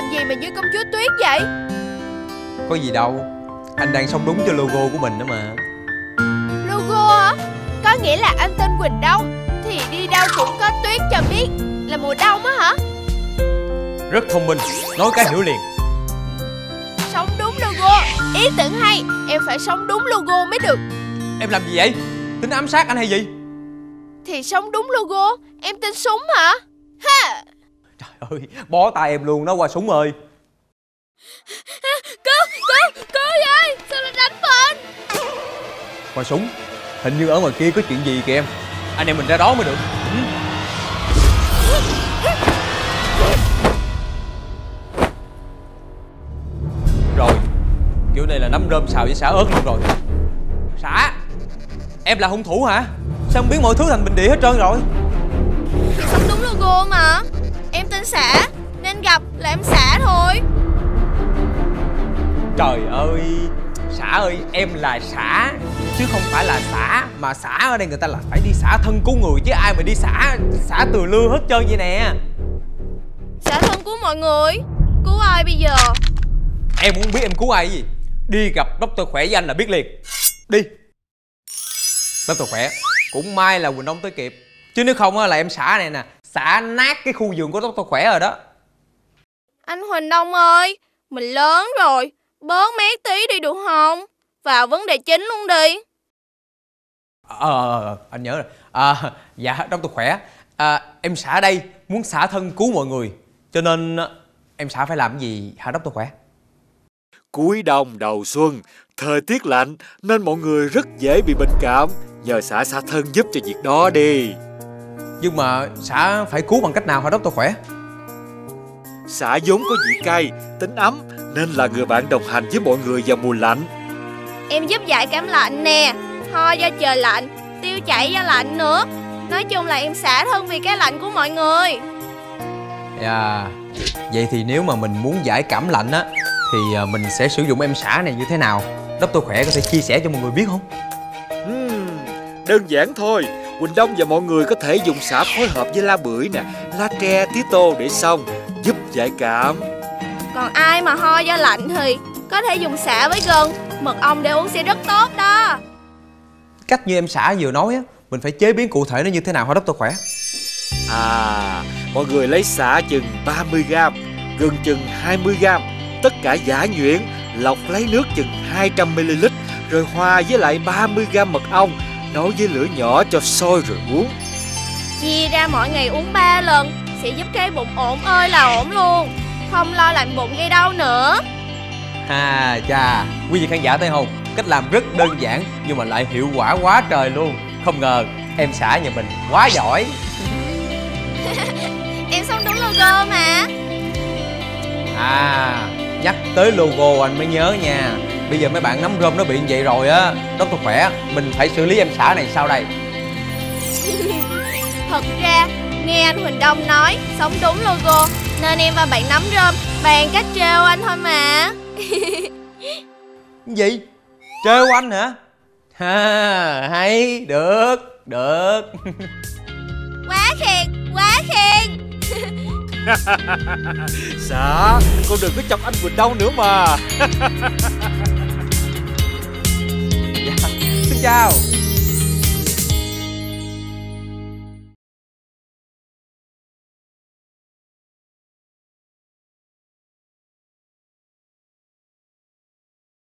Làm gì mà như công chúa Tuyết vậy? Có gì đâu. Anh đang sống đúng cho logo của mình đó mà. Logo hả? Có nghĩa là anh tên Quỳnh Đông Thì đi đâu cũng có tuyết cho biết. Là mùa đông á hả? Rất thông minh. Nói cái hiểu liền. Sống đúng logo. Ý tưởng hay. Em phải sống đúng logo mới được. Em làm gì vậy? Tính ám sát anh hay gì? Thì sống đúng logo. Em tên Súng hả ơi Bó tay em luôn nó qua súng ơi. Cứu Cứu Cứu ơi Sao lại đánh mình Qua súng? Hình như ở ngoài kia có chuyện gì kìa em. Anh em mình ra đó mới được. Ừ. Rồi Kiểu này là nấm rơm xào với xả ớt luôn rồi. Xả? Em là hung thủ hả? Sao không biến mọi thứ thành bình địa hết trơn rồi? Sống đúng logo mà Em tên Xã Nên gặp là em Xã thôi. Trời ơi Xã ơi em là xã Chứ không phải là xã Mà xã ở đây người ta là phải đi xã thân cứu người Chứ ai mà đi xã xã từ lưa hết trơn vậy nè. Xã thân của mọi người Cứu ai bây giờ? Em muốn biết em cứu ai gì? Đi gặp doctor khỏe với anh là biết liền. Đi. Doctor khỏe Cũng may là Quỳnh Đông tới kịp. Chứ nếu không á là em xã này nè Xã nát cái khu vườn của doctor khỏe rồi đó. Anh Huỳnh Đông ơi Mình lớn rồi Bớt mét tí đi được không? Vào vấn đề chính luôn đi. Ờ, anh nhớ rồi. À, Dạ, doctor khỏe. À, Em xã đây muốn xả thân cứu mọi người Cho nên em xã phải làm cái gì? Hả doctor khỏe. Cuối đông đầu xuân, thời tiết lạnh nên mọi người rất dễ bị bệnh cảm. Nhờ xã xã thân giúp cho việc đó đi. Nhưng mà xã phải cứu bằng cách nào hả doctor khỏe? Xã vốn có vị cay, tính ấm nên là người bạn đồng hành với mọi người vào mùa lạnh. Em giúp giải cảm lạnh nè Ho do trời lạnh Tiêu chảy do lạnh nữa. Nói chung là em xả thân vì cái lạnh của mọi người. Dạ Vậy thì nếu mà mình muốn giải cảm lạnh á Thì à, mình sẽ sử dụng em xã này như thế nào? Doctor khỏe có thể chia sẻ cho mọi người biết không? Ừm, đơn giản thôi. Quỳnh Đông và mọi người có thể dùng xả phối hợp với lá bưởi nè, lá tre, tía tô để xong, giúp giải cảm. Còn ai mà ho do lạnh thì Có thể dùng xả với gừng Mật ong để uống sẽ rất tốt đó Cách như em xã vừa nói á Mình phải chế biến cụ thể nó như thế nào hả doctor khỏe À, mọi người lấy xả chừng 30g, gừng chừng 20g, tất cả giả nhuyễn, lọc lấy nước chừng 200ml, rồi hòa với lại 30g mật ong, nấu với lửa nhỏ cho sôi rồi uống. Chia ra mỗi ngày uống 3 lần Sẽ giúp cái bụng ổn ơi là ổn luôn. Không lo lạnh bụng gây đau nữa. Ha cha. Quý vị khán giả thấy không? Cách làm rất đơn giản Nhưng mà lại hiệu quả quá trời luôn. Không ngờ em xã nhà mình quá giỏi. Em sống đúng logo mà. À Nhắc tới logo anh mới nhớ nha Bây giờ mấy bạn nắm rơm nó bị như vậy rồi á Doctor khỏe. Mình phải xử lý em xã này sau đây. Thật ra nghe anh Huỳnh Đông nói Sống đúng logo Nên em và bạn nắm rơm Bàn cách trêu anh thôi mà. Gì? Trêu anh hả? Ha hay Được Được. Quá khen Quá khen. Xả, con đừng có chọc anh Quỳnh Đông nữa mà. Tchau!